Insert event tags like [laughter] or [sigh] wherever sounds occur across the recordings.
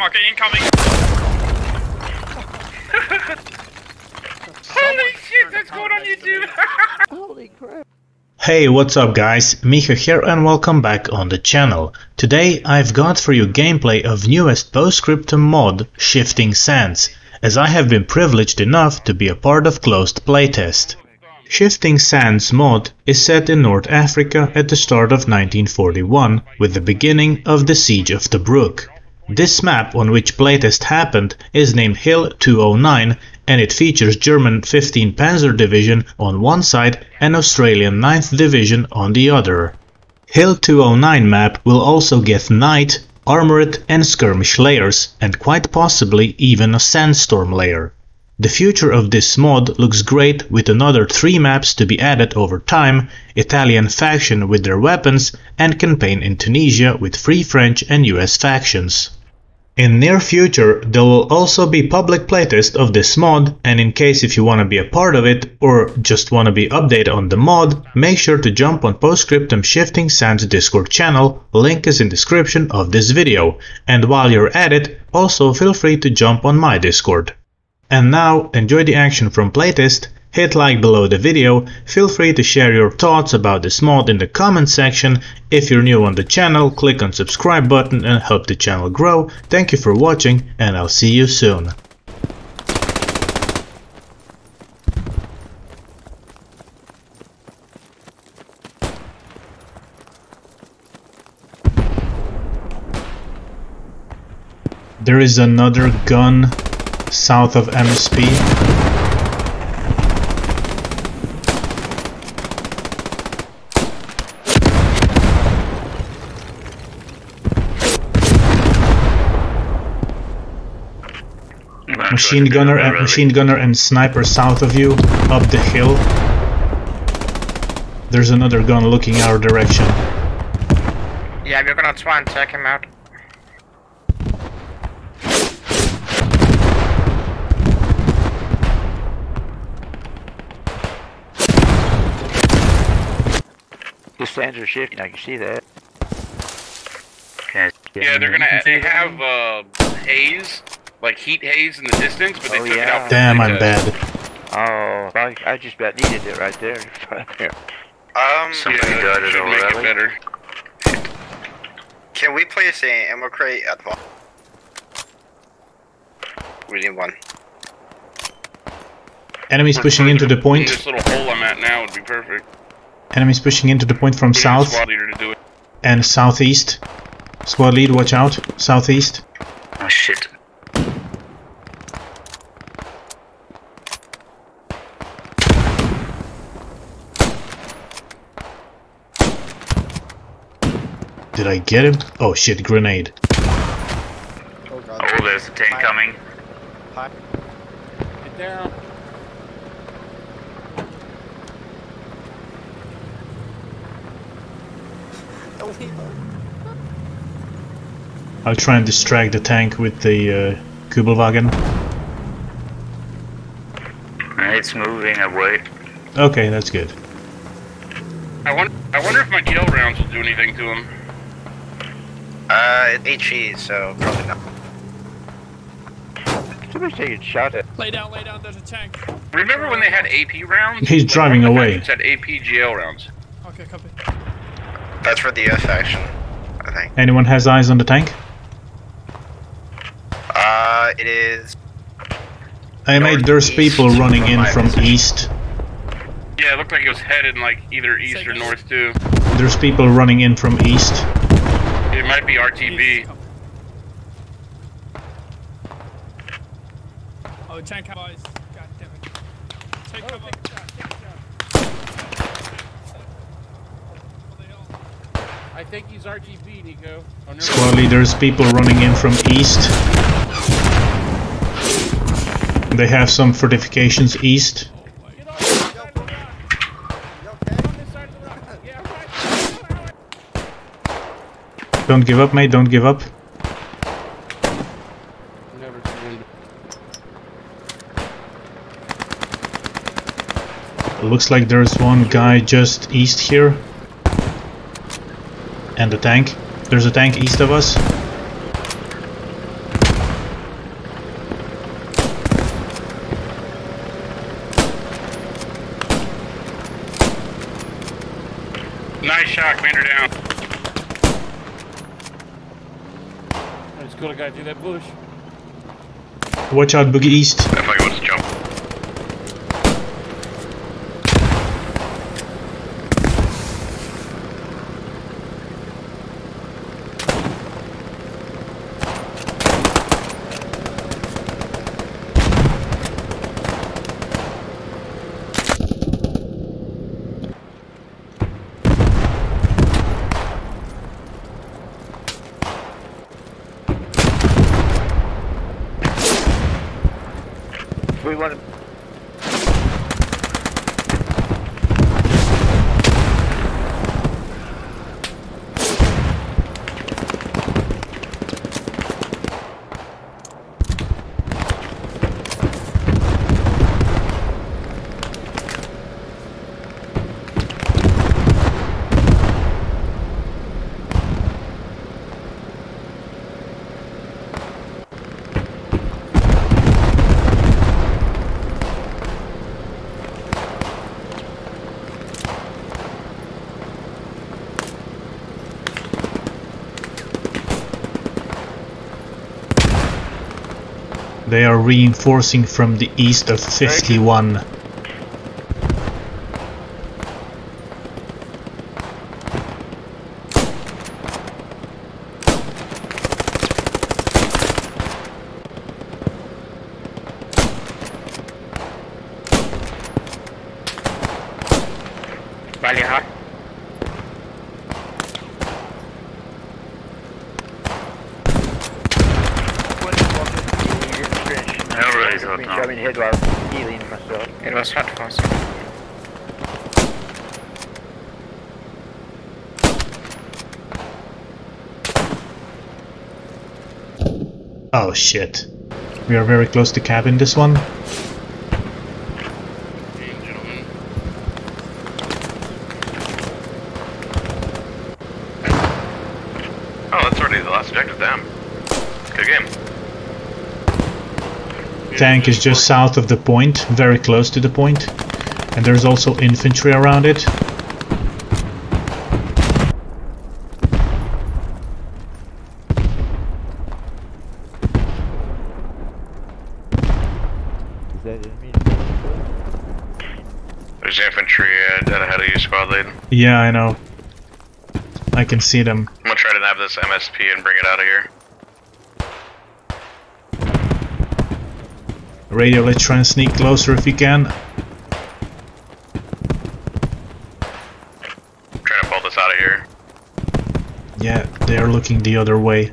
marker incoming. [laughs] Holy shit, that's going on YouTube. [laughs] Holy crap. Hey, what's up guys? Miha here and welcome back on the channel. Today I've got for you gameplay of newest Postscriptum mod, Shifting Sands, as I have been privileged enough to be a part of closed playtest. Shifting Sands mod is set in North Africa at the start of 1941 with the beginning of the Siege of Tobruk. This map on which playtest happened is named Hill 209 and it features German 15 Panzer Division on one side and Australian 9th Division on the other. Hill 209 map will also get night, armored and skirmish layers and quite possibly even a sandstorm layer. The future of this mod looks great with another 3 maps to be added over time, Italian faction with their weapons and campaign in Tunisia with Free French and US factions. In near future there will also be public playtest of this mod and in case if you wanna be a part of it or just wanna be updated on the mod, make sure to jump on Postscriptum Shifting Sands Discord channel, link is in description of this video, and while you're at it, also feel free to jump on my Discord. And now, enjoy the action from playtest, hit like below the video, feel free to share your thoughts about this mod in the comment section, if you're new on the channel, click on subscribe button and help the channel grow, thank you for watching and I'll see you soon. There is another gun south of MSP. Machine gunner and machine gunner and sniper south of you, up the hill. There's another gun looking our direction. Yeah, we're gonna try and check him out. The sands are shifting, I can see that. Okay. Yeah, they're gonna they have uh, haze, like heat haze in the distance, but they Oh, took it out. Damn, I'm test. bad. Oh, I, I just about needed it right there. [laughs] Um, Somebody Yeah, got it should make it better. can we place a ammo crate at the bottom? We need one. Enemies pushing into the point. This little hole I'm at now would be perfect. Enemies pushing into the point from We need a south Squad leader to do it. and southeast. Squad lead, watch out. Southeast. Oh shit. Did I get him? Oh shit, grenade. Oh god. Oh, there's a tank coming. Get down. I'll try and distract the tank with the uh, Kubelwagen. It's moving away. Okay, that's good. I wonder, I wonder if my GL rounds will do anything to him. Uh, it's HE, so probably not. Somebody's taking shot at. Lay down, lay down, there's a tank. Remember when they had AP rounds? He's Like, driving one away. factions had AP GL rounds. Okay, copy. That's for the US faction, I think. Anyone has eyes on the tank? Uh, it is. I made there's Northeast people running in from my from position. east. Yeah, it looked like it was headed in like either east or north too. There's people running in from east. It might be RTB. Oh, tank boys. God damn it. Take oh. cover. I think he's RGB, Nico. Oh, no. Squad leaders, people running in from east. They have some fortifications east. Don't give up, mate. Don't give up. Never. Looks like there's one guy just east here. And a tank. There's a tank east of us. Nice shot, commander down. Got a guy through that bush. Watch out, Boogie East. We want to. They are reinforcing from the east of 51. Valley High. Everybody's hot now. Coming head while healing myself. It was hot for us. Oh shit. We are very close to cabin this one. Oh, that's already the last objective, damn. Good game. Tank is just south of the point, very close to the point. And there's also infantry around it. Is that enemy? There's infantry uh, dead ahead of you, squad lead. Yeah, I know. I can see them. I'm gonna try to nab this MSP and bring it out of here. Radio, let's try and sneak closer if you can. trying to pull this out of here. Yeah, they are looking the other way.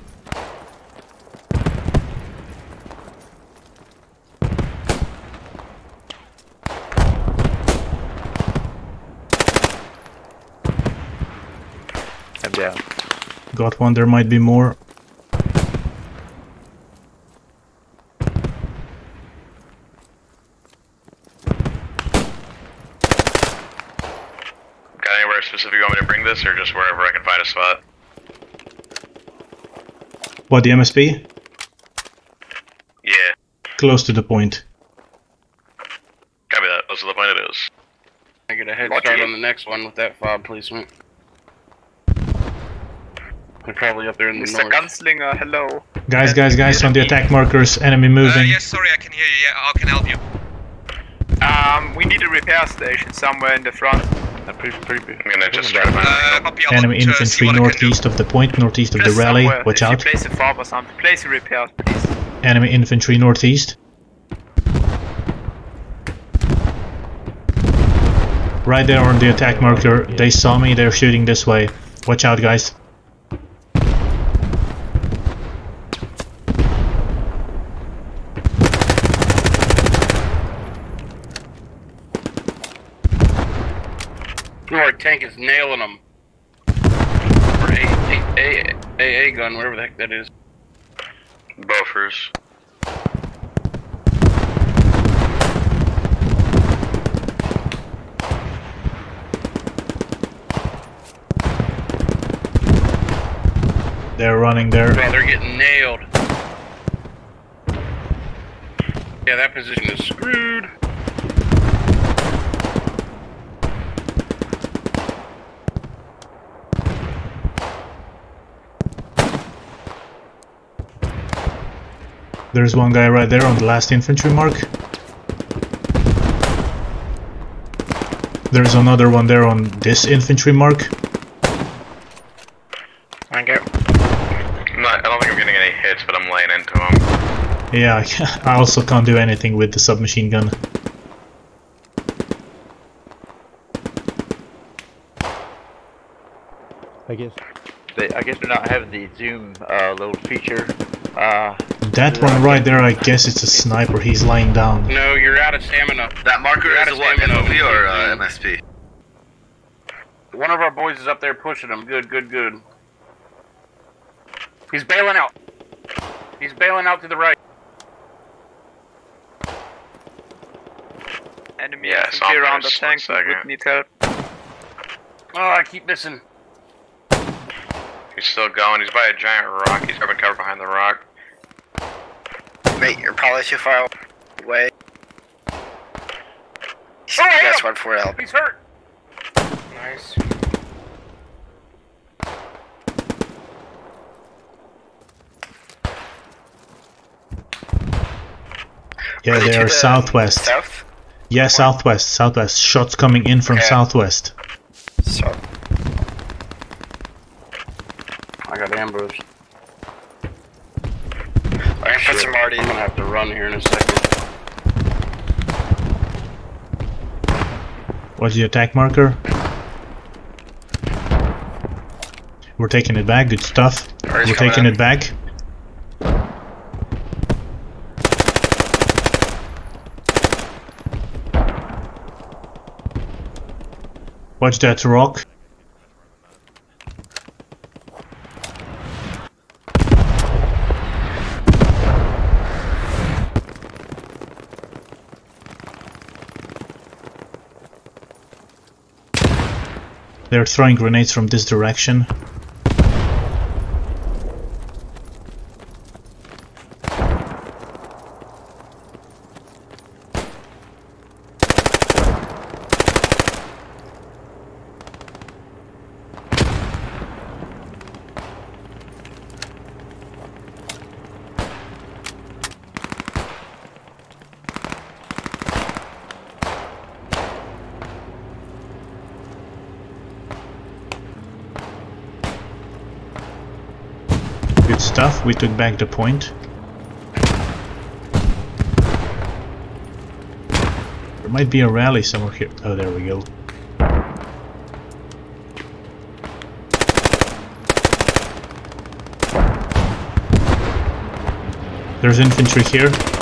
I'm down. Got one, there might be more. Got anywhere specific you want me to bring this, or just wherever I can find a spot? What, the MSP? Yeah, Close to the point. copy that. Those are the point it is. I get a head start on the next one with that fob placement. They're probably up there in the Mr. north. Gunslinger, hello. Guys, guys, guys, on the attack markers, enemy Uh, moving. yes, sorry, I can hear you. Yeah, how can I help you? Um, we need a repair station somewhere in the front. I'm pretty, pretty, I'm gonna just try Uh, copy. Enemy look to see infantry what I can do. northeast of the point, northeast of the rally. somewhere. Watch if out. You place a fob or something. Place a repair, please. Enemy infantry northeast. Right there on the attack marker. They saw me, they're shooting this way. Watch out, guys. No, our tank is nailing them. Or A, A, A, AA gun, whatever the heck that is. Bofors. They're running there. Wow, they're getting nailed. Yeah, that position is screwed. There's one guy right there on the last infantry mark. There's another one there on this infantry mark. Thank you. I'm I don't think I'm getting any hits, but I'm laying into him. Yeah, I [laughs] I also can't do anything with the submachine gun. I guess they, I guess they're not having the zoom uh, little feature. Uh, That one right there, I guess it's a sniper. He's lying down. No, you're out of stamina. That marker You're out is of what, stamina. MOV or uh, MSP? One of our boys is up there pushing him. Good, good, good. He's bailing out. He's bailing out to the right. Enemy Yeah, infantry some around the first, tank one would second. need help. Oh, I keep missing. He's still going. He's by a giant rock. He's grabbing cover behind the rock. Mate, you're probably too far away. Oh, I yes, hit run for help. He's hurt. Nice. Yeah, Are they they are the southwest. South? Yeah, southwest, southwest. Shots coming in from Okay. southwest. So, I got ambushed. I'm gonna put some already. I'm gonna have to run here in a second. What's the attack marker? We're taking it back, good stuff. We're taking in. it back. Watch that rock. Throwing grenades from this direction. Good stuff, we took back the point. There might be a rally somewhere here. Oh, there we go. There's infantry here.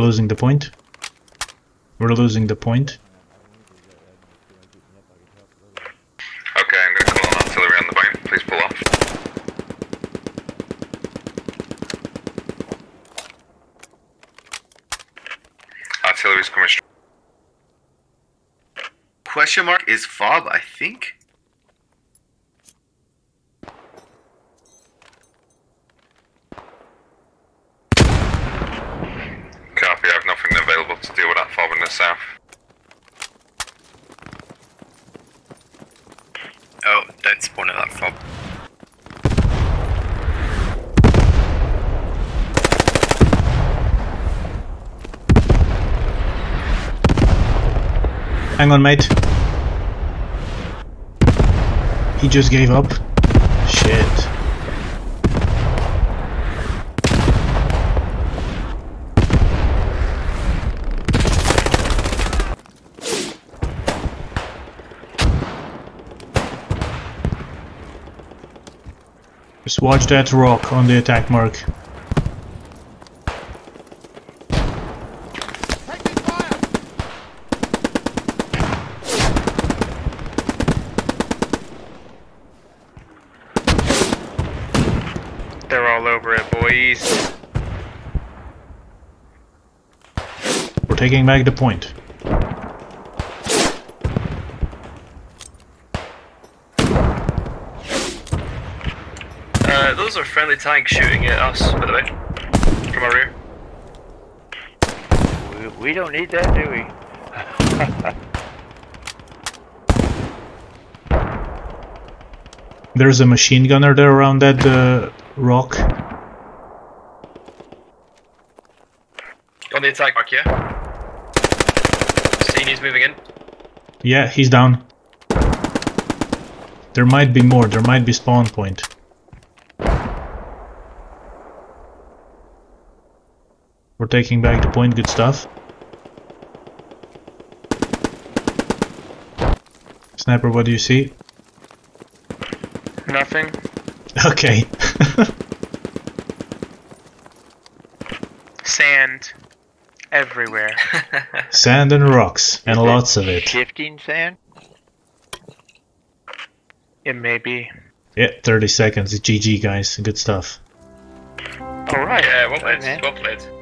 We're losing the point. We're losing the point. Okay, I'm gonna call an artillery on the point. Please pull off. Artillery's coming straight. Question mark is fob, I think. Copy, I have nothing available to deal with that fob in the south. Oh, don't spawn at that fob. Hang on, mate. He just gave up. Shit. Just watch that rock on the attack mark. They're all over it, boys. We're taking back the point. Those are friendly tanks shooting at us, by the way. From our rear. We, we don't need that, do we? [laughs] There's a machine gunner there around that uh, rock. On the attack mark, yeah? Seen he's moving in. Yeah, he's down. There might be more, there might be spawn point. We're taking back the point, good stuff. Sniper, what do you see? Nothing. [laughs] Okay. [laughs] Sand. Everywhere. [laughs] Sand and rocks, and lots of it. Shifting sand? it may be. Yeah, 30 seconds. GG, guys. Good stuff. Alright. Yeah, well played. man. Well played.